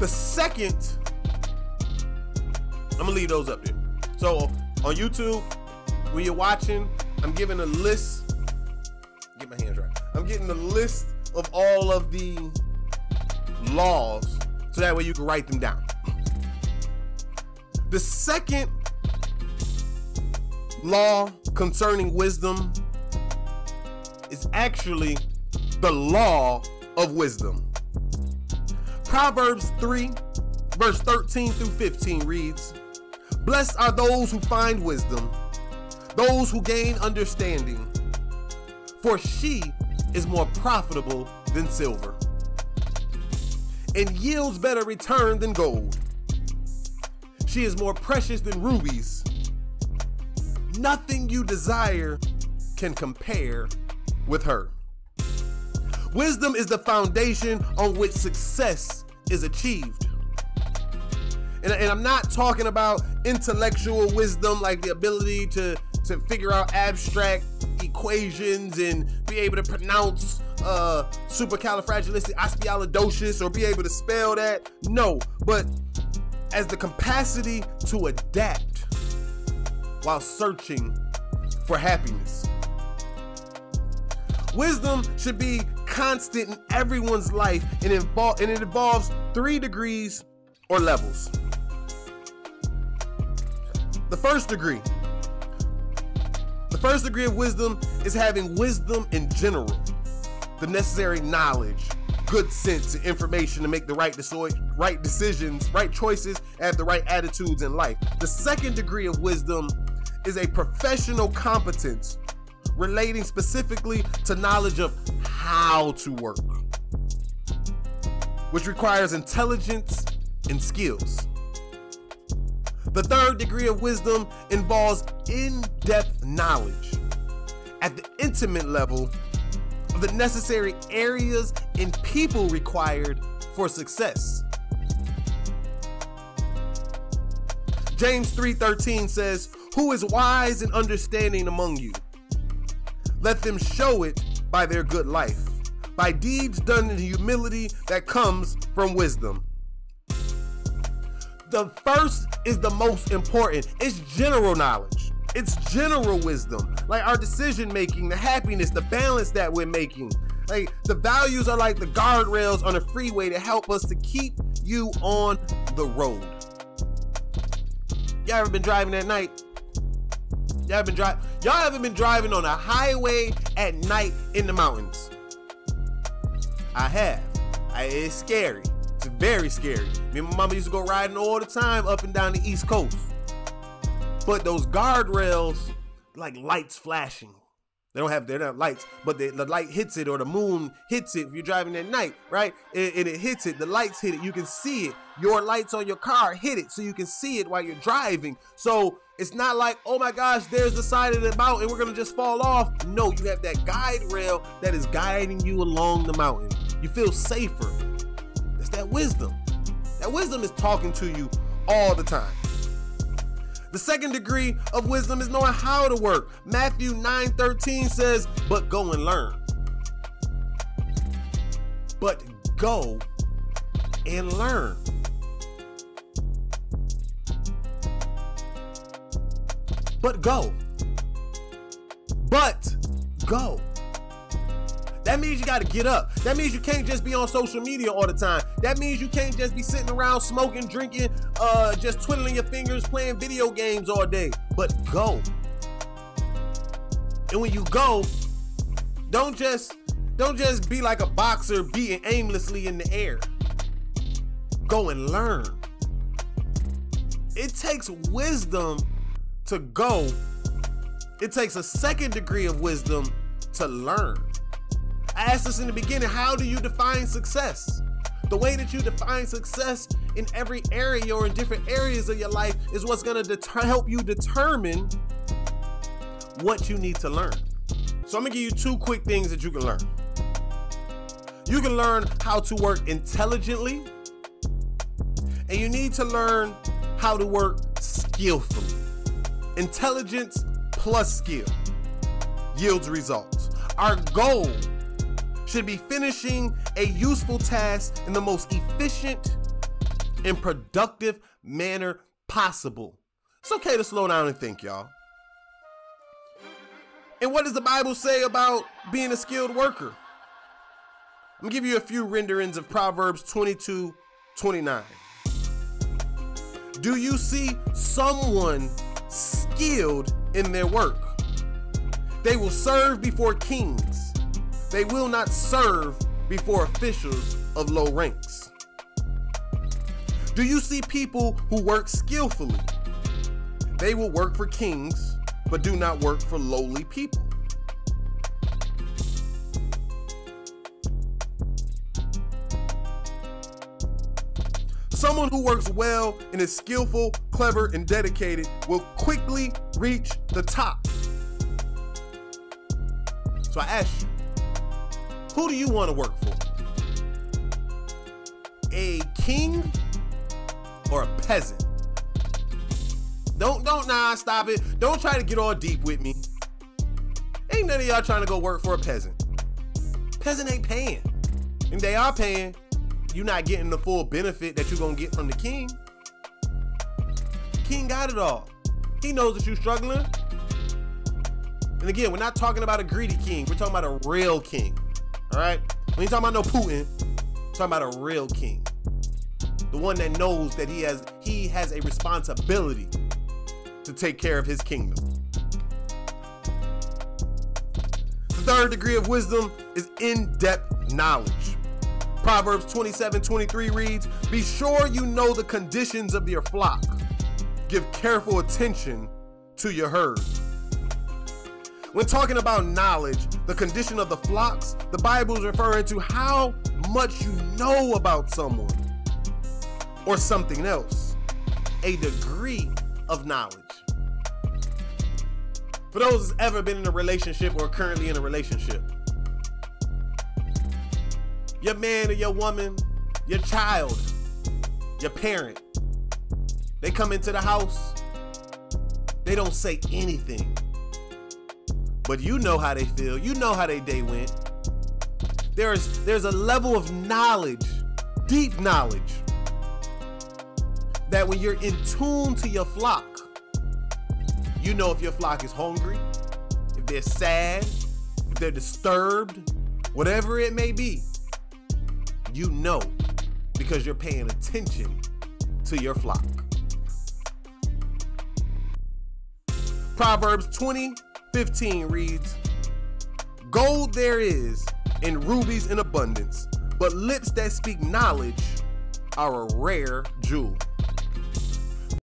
The second, I'm gonna leave those up there. So on YouTube, when you're watching, I'm giving a list. Get my hands right. I'm getting a list of all of the laws so that way you can write them down. The second law concerning wisdom is actually the law of wisdom. Proverbs 3, verse 13 through 15 reads Blessed are those who find wisdom, those who gain understanding, for she is more profitable than silver and yields better return than gold. She is more precious than rubies. Nothing you desire can compare with her. Wisdom is the foundation on which success is achieved. And, and, I'm not talking about intellectual wisdom, like the ability to, to figure out abstract equations and be able to pronounce uh, supercalifragilisticexpialidocious or be able to spell that. No, but as the capacity to adapt while searching for happiness. Wisdom should be constant in everyone's life and, and it involves three degrees or levels. The first degree. The first degree of wisdom is having wisdom in general, the necessary knowledge, good sense and information to make the right, right decisions, right choices, have the right attitudes in life. The second degree of wisdom is a professional competence relating specifically to knowledge of how to work, which requires intelligence and skills. The third degree of wisdom involves in depth knowledge at the intimate level of the necessary areas and people required for success. James 3:13 says, "Who is wise and understanding among you? Let them show it by their good life, by deeds done in humility that comes from wisdom." The first is the most important. It's general knowledge. It's general wisdom, like our decision making, the happiness, the balance that we're making. Like the values are like the guardrails on a freeway to help us to keep you on the road. Y'all ever been driving at night? Y'all have been driving. Y'all haven't been driving on a highway at night in the mountains. I have. I, it's scary. It's very scary. Me and my mama used to go riding all the time up and down the East Coast. But those guardrails, like lights flashing. They don't have they're not lights, but the, the light hits it or the moon hits it if you're driving at night, right? And, and, it hits it, the lights hit it, you can see it. Your lights on your car hit it, so you can see it while you're driving. So it's not like, oh my gosh, there's the side of the mountain, we're gonna just fall off. No, you have that guide rail that is guiding you along the mountain. You feel safer. That's that wisdom. That wisdom is talking to you all the time. The second degree of wisdom is knowing how to work. Matthew 9:13 says, "But go and learn." But go and learn. But go. But go. That means you got to get up. That means you can't just be on social media all the time. That means you can't just be sitting around smoking, drinking, uh, just twiddling your fingers, playing video games all day. But go. And when you go, don't just don't just be like a boxer beating aimlessly in the air. Go and learn. It takes wisdom to go. It takes a second degree of wisdom to learn. I asked this in the beginning how do you define success? The way that you define success in every area or in different areas of your life is what's going to help you determine what you need to learn. So, I'm going to give you two quick things that you can learn. You can learn how to work intelligently, and you need to learn how to work skillfully. Intelligence plus skill yields results. Our goal should be finishing a useful task in the most efficient and productive manner possible. It's okay to slow down and think, y'all. And what does the Bible say about being a skilled worker? I'm gonna give you a few renderings of Proverbs 22 29. Do you see someone skilled in their work? They will serve before kings. They will not serve before officials of low ranks. Do you see people who work skillfully? They will work for kings, but do not work for lowly people. Someone who works well and is skillful, clever, and dedicated will quickly reach the top. So I ask you, who do you want to work for? A king or a peasant? Don't don't nah stop it. Don't try to get all deep with me. Ain't none of y'all trying to go work for a peasant. Peasant ain't paying. And they are paying, you're not getting the full benefit that you're gonna get from the king. king got it all. He knows that you're struggling. And again, we're not talking about a greedy king. We're talking about a real king. All right? We ain't talking about no Putin. Talking about a real king. The one that knows that he has he has a responsibility to take care of his kingdom. The third degree of wisdom is in-depth knowledge. Proverbs 27 23 reads, Be sure you know the conditions of your flock. Give careful attention to your herd. When talking about knowledge, the condition of the flocks, the Bible is referring to how much you know about someone or something else, a degree of knowledge. For those who's ever been in a relationship or currently in a relationship, your man or your woman, your child, your parent, they come into the house, they don't say anything. But you know how they feel. You know how their day went. There's there's a level of knowledge, deep knowledge, that when you're in tune to your flock, you know if your flock is hungry, if they're sad, if they're disturbed, whatever it may be you know because you're paying attention to your flock. Proverbs 20 15 reads, Gold there is, and rubies in abundance, but lips that speak knowledge are a rare jewel.